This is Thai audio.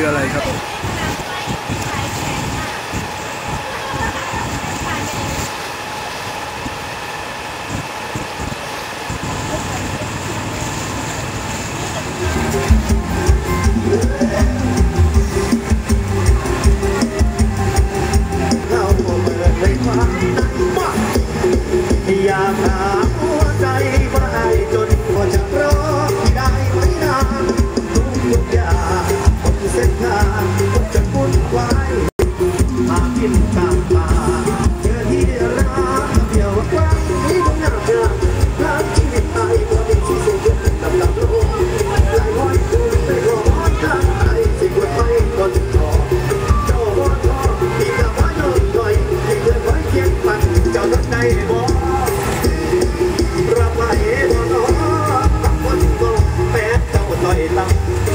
คืออะไรครับ รับไว้บ่น้อคนบ่แปดเจ้าต่อยลำ